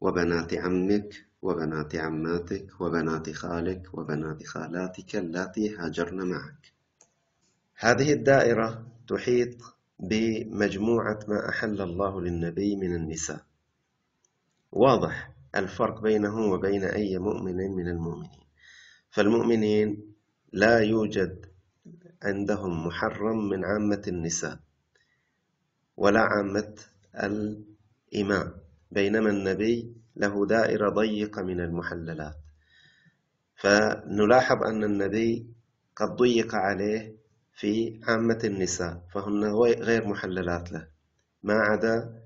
وبنات عمك وبنات عماتك وبنات خالك وبنات خالاتك اللاتي هاجرن معك. هذه الدائرة تحيط بمجموعة ما أحل الله للنبي من النساء. واضح الفرق بينه وبين أي مؤمن من المؤمنين. فالمؤمنين لا يوجد عندهم محرم من عامة النساء ولا عامة الإماء بينما النبي له دائرة ضيقة من المحللات. فنلاحظ أن النبي قد ضيق عليه في عامة النساء فهن غير محللات له ما عدا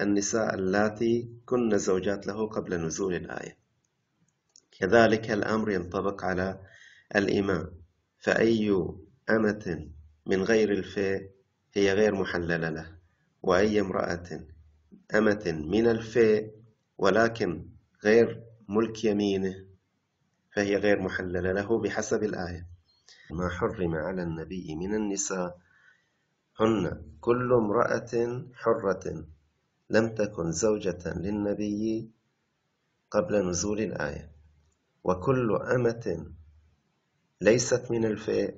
النساء اللاتي كن زوجات له قبل نزول الآية. كذلك الأمر ينطبق على الإماء فأي أمة من غير الفيء هي غير محللة له وأي امرأة أمة من الفيء ولكن غير ملك يمينه فهي غير محللة له بحسب الآية. ما حرم على النبي من النساء هن كل امرأة حرة لم تكن زوجة للنبي قبل نزول الآية. وكل أمة ليست من الفيء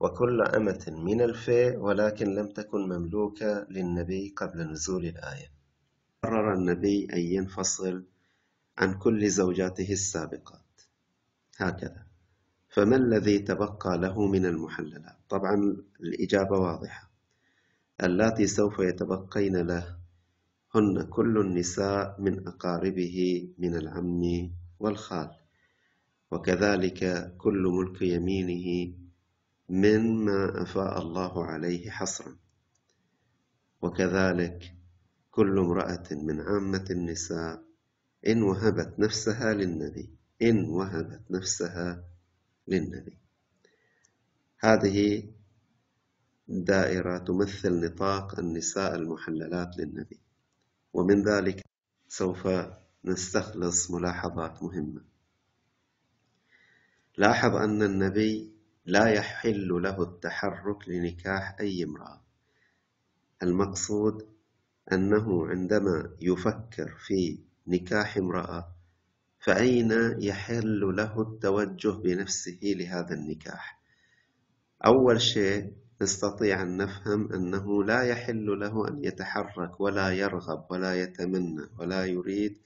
وكل أمة من الفيء ولكن لم تكن مملوكة للنبي قبل نزول الآية. النبي أن ينفصل عن كل زوجاته السابقات. هكذا. فما الذي تبقى له من المحللات؟ طبعا الإجابة واضحة. اللاتي سوف يتبقين له هن كل النساء من أقاربه من العم والخال. وكذلك كل ملك يمينه مما أفاء الله عليه حصرا. وكذلك كل امرأة من عامة النساء إن وهبت نفسها للنبي إن وهبت نفسها للنبي. هذه دائرة تمثل نطاق النساء المحللات للنبي. ومن ذلك سوف نستخلص ملاحظات مهمة. لاحظ أن النبي لا يحل له التحرك لنكاح أي امرأة. المقصود أنه عندما يفكر في نكاح امرأة فأين يحل له التوجه بنفسه لهذا النكاح؟ أول شيء نستطيع أن نفهم أنه لا يحل له أن يتحرك ولا يرغب ولا يتمنى ولا يريد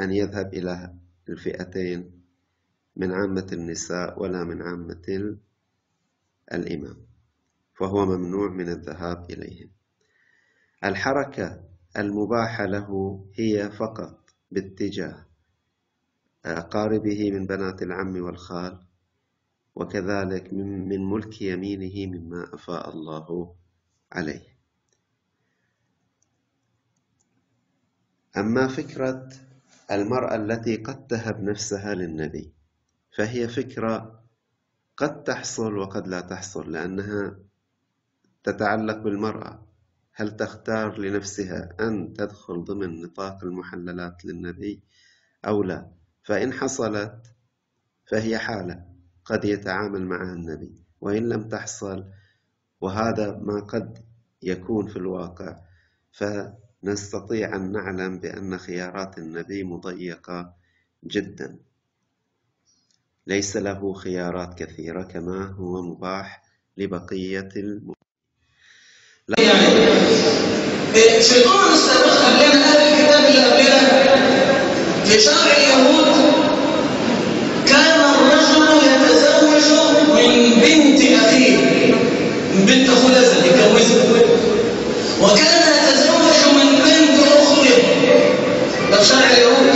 أن يذهب إلى الفئتين من عامة النساء ولا من عامة الإمام فهو ممنوع من الذهاب إليهم. الحركة المباحة له هي فقط باتجاه أقاربه من بنات العم والخال وكذلك من ملك يمينه مما أفاء الله عليه. أما فكرة المرأة التي قد تهب نفسها للنبي فهي فكرة قد تحصل وقد لا تحصل لأنها تتعلق بالمرأة. هل تختار لنفسها أن تدخل ضمن نطاق المحللات للنبي أو لا؟ فإن حصلت فهي حالة قد يتعامل معها النبي وإن لم تحصل وهذا ما قد يكون في الواقع. فنستطيع أن نعلم بأن خيارات النبي مضيقة جدا. ليس له خيارات كثيرة كما هو مباح لبقية الم... يعني الأمم السابقة قبلنا أهل الكتاب اللي قبلنا. في شرع اليهود كان الرجل يتزوج من بنت أخيه من بنت أخوه لازم يتجوزها. وكان يتزوج من بنت أخته. ده في شرع اليهود.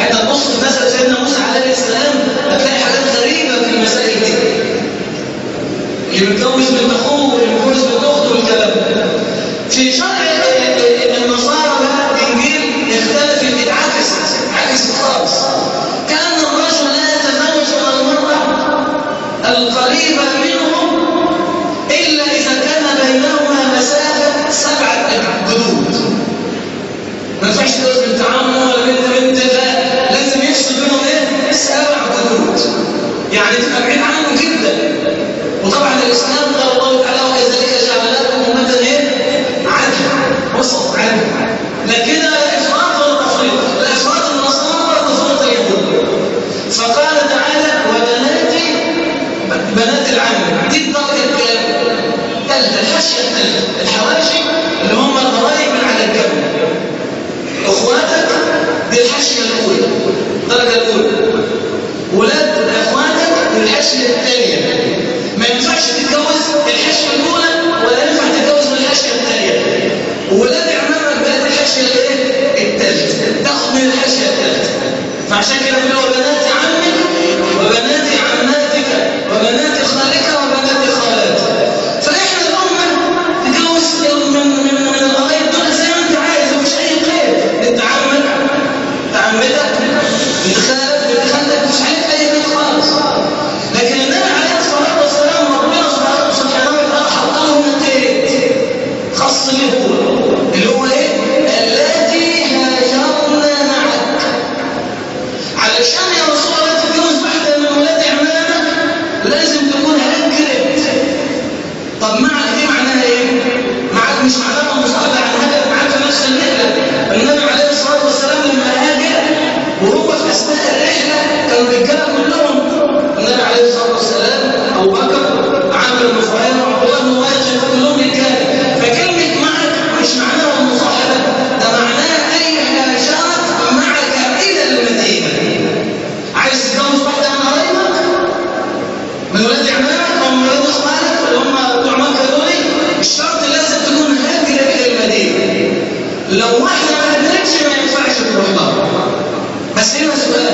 حتى تبص في مسألة سيدنا موسى عليه السلام هتلاقي حاجات غريبة في المسائل دي. اللي بيتجوز بنت أخوه. واللي بيتجوز بنت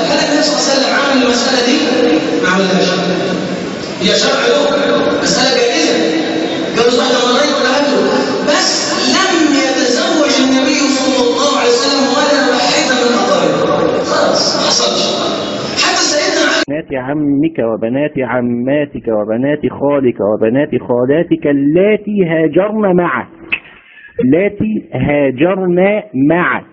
هل النبي صلى الله عليه وسلم عمل المسألة دي؟ ما عملهاش هي شرع له مسألة جائزة جوز واحدة قرايبه ولا هاجره بس لم يتزوج النبي صلى الله عليه وسلم ولا واحدة من قرايبه خلاص ما حصلش. حتى سيدنا بنات عمك وبنات عماتك وبنات خالك وبنات خالاتك اللاتي هاجرن معك. اللاتي هاجرن معك.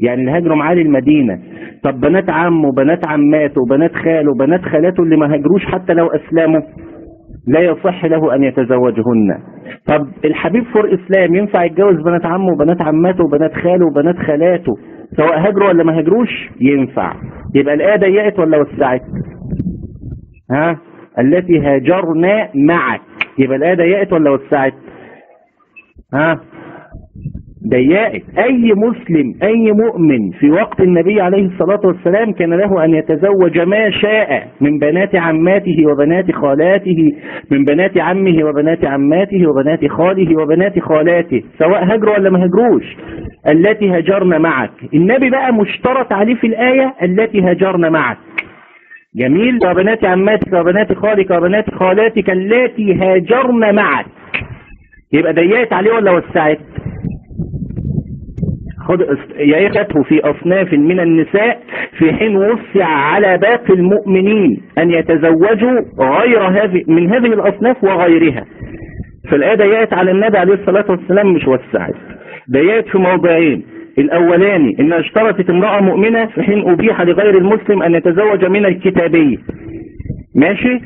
يعني اللي هاجروا معاه للمدينة. طب بنات عمه وبنات عماته وبنات خاله وبنات خالاته اللي ما هاجروش حتى لو أسلموا لا يصح له أن يتزوجهن. طب الحبيب فور إسلام ينفع يتجوز بنات عمه وبنات عماته وبنات خاله وبنات خالاته سواء هاجروا ولا ما هاجروش؟ ينفع. يبقى الآية ضيقت ولا وسعت؟ ها؟ التي هاجرنا معك. يبقى الآية ضيقت ولا وسعت؟ ها؟ ضيقت. أي مسلم أي مؤمن في وقت النبي عليه الصلاة والسلام كان له أن يتزوج ما شاء من بنات عماته وبنات خالاته من بنات عمه وبنات عماته وبنات خاله وبنات خالاته سواء هاجروا ولا ما هاجروش التي هاجرن معك. النبي بقى مشترط عليه في الآية التي هاجرن معك. جميل. وبنات عماتك وبنات خالك وبنات خالاتك اللاتي هاجرن معك. يبقى ضيقت عليه ولا وسعت؟ إخوته في أصناف من النساء في حين وسع على باقي المؤمنين أن يتزوجوا غير هذه من هذه الأصناف وغيرها. فالآية ضيقت على النبي عليه الصلاة والسلام مش وسعت. ضيقت في موضعين. الأولاني إنها اشترطت امرأة مؤمنة في حين أبيح لغير المسلم أن يتزوج من الكتابية ماشي؟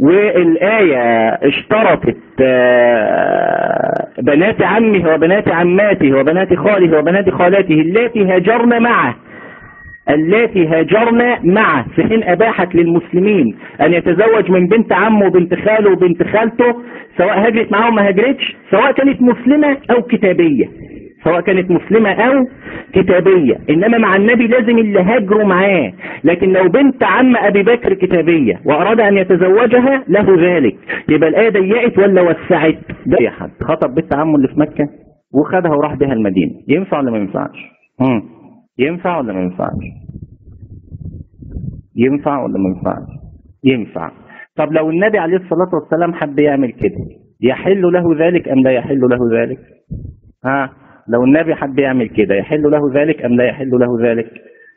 والآية اشترطت آه، بنات عمه وبنات عماته وبنات خاله وبنات خالاته اللاتي هاجرن معه. اللاتي هاجرن معه. في حين أباحت للمسلمين أن يتزوج من بنت عمه وبنت خاله وبنت خالته سواء هاجرت معه ما هاجرتش سواء كانت مسلمة أو كتابية. سواء كانت مسلمة أو كتابية. إنما مع النبي لازم اللي هاجروا معاه لكن لو بنت عم أبي بكر كتابية وأراد أن يتزوجها له ذلك. يبقى الآية ضيقت ولا وسعت؟ ده يا حد. خطب بنت عمه اللي في مكة وخدها وراح بها المدينة. ينفع ولا ما ينفعش. ينفع ولا ما ينفعش؟ ينفع ولا ما ينفعش؟ ينفع. طب لو النبي عليه الصلاة والسلام حب يعمل كده يحل له ذلك أم لا يحل له ذلك؟ ها؟ لو النبي حب يعمل كده يحل له ذلك أم لا يحل له ذلك؟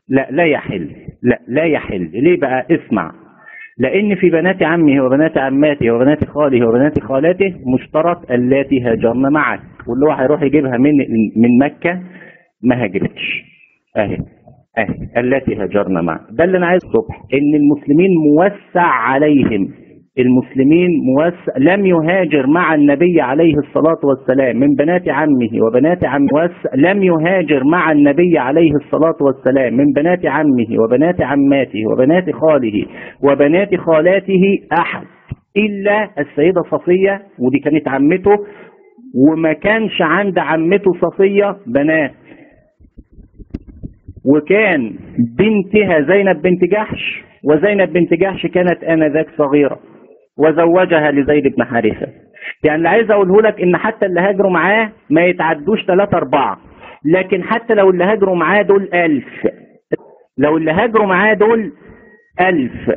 لا لا يحل. لا لا يحل. ليه بقى؟ اسمع. لأن في بنات عمه وبنات عماته وبنات خاله وبنات خالاته مشترط اللاتي هاجرن معك واللي هو هيروح يجيبها من من مكة ما هاجرتش. أهي أهي التي هاجرن معك ده اللي أنا عايز الصبح إن المسلمين موسع عليهم. المسلمين موسع لم يهاجر مع النبي عليه الصلاة والسلام من بنات عمه وبنات عم وسع لم يهاجر مع النبي عليه الصلاة والسلام من بنات عمه وبنات عماته وبنات خاله وبنات خالاته أحد إلا السيدة صفية ودي كانت عمته وما كانش عند عمته صفية بنات. وكان بنتها زينب بنت جحش وزينب بنت جحش كانت آنذاك صغيرة. وزوجها لزيد بن حارثة. يعني اللي عايز أقوله لك إن حتى اللي هاجروا معاه ما يتعدوش ثلاثة أربعة. لكن حتى لو اللي هاجروا معاه دول ألف. لو اللي هاجروا معاه دول ألف.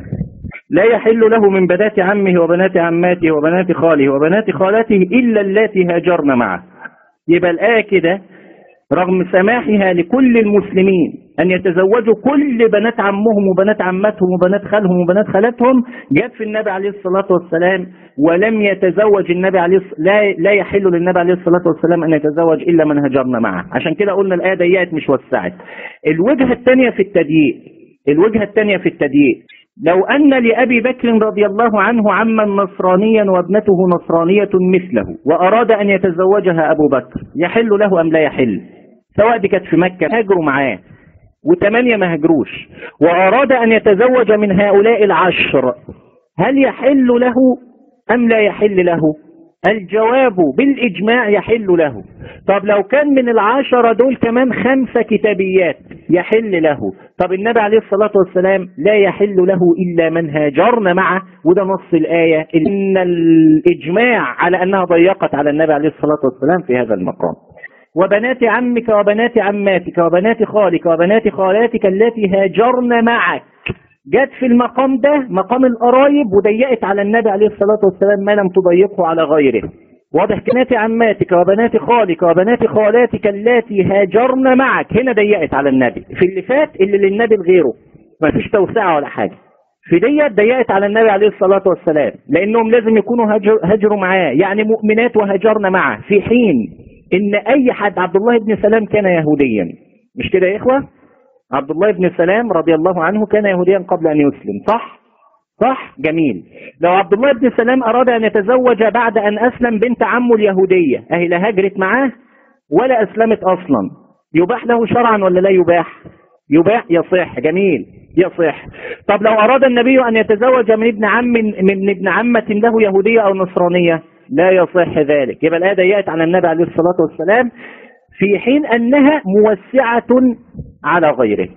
لا يحل له من بنات عمه وبنات عماته وبنات خاله وبنات خالاته إلا اللاتي هاجرن معه. يبقى الآية كده رغم سماحها لكل المسلمين أن يتزوجوا كل بنات عمهم وبنات عماتهم وبنات خالهم وبنات خالاتهم جاءت في النبي عليه الصلاة والسلام ولم يتزوج النبي عليه. لا لا يحل للنبي عليه الصلاة والسلام أن يتزوج إلا من هجرنا معه عشان كده قلنا الآية ضيقت مش وسعت الوجهة الثانية في التضييق الوجهة الثانية في التضييق لو أن لأبي بكر رضي الله عنه عما نصرانيا وابنته نصرانية مثله وأراد أن يتزوجها أبو بكر يحل له أم لا يحل سواء دي كانت في مكة هاجروا معاه. وثمانية ما هاجروش. وأراد أن يتزوج من هؤلاء العشر. هل يحل له أم لا يحل له؟ الجواب بالإجماع يحل له. طب لو كان من العشرة دول كمان خمسة كتابيات يحل له. طب النبي عليه الصلاة والسلام لا يحل له إلا من هاجرن معه. وده نص الآية. إن الإجماع على أنها ضيقت على النبي عليه الصلاة والسلام في هذا المقام. وبنات عمك وبنات عماتك وبنات خالك وبنات خالاتك التي هاجرن معك. جت في المقام ده مقام القرايب وضيقت على النبي عليه الصلاة والسلام ما لم تضيقه على غيره. واضح بنات عماتك وبنات خالك وبنات خالاتك اللاتي هاجرن معك. هنا ضيقت على النبي. في اللي فات اللي للنبي لغيره. ما فيش توسعة ولا حاجة. في ديت ضيقت على النبي عليه الصلاة والسلام. لأنهم لازم يكونوا هاجر هاجروا معاه. يعني مؤمنات وهاجرن معه في حين إن أي حد عبد الله بن سلام كان يهوديا. مش كده يا إخوة؟ عبد الله بن سلام رضي الله عنه كان يهوديا قبل أن يسلم. صح؟ صح؟ جميل. لو عبد الله بن سلام أراد أن يتزوج بعد أن أسلم بنت عمه اليهودية أهي لا هاجرت معاه؟ ولا أسلمت أصلا. يباح له شرعا ولا لا يباح؟ يباح يصح. جميل يصح. طب لو أراد النبي أن يتزوج من ابن عم من ابن عمة له يهودية أو نصرانية؟ لا يصح ذلك. يبقى الآية ضيقت على النبي عليه الصلاة والسلام في حين أنها موسعة على غيره.